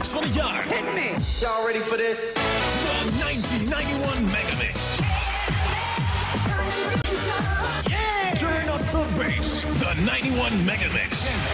mix van het jaar. Hit me. Y'all ready for this? The 1991 Megamix. Turn up the bass. The 91 Megamix. Still.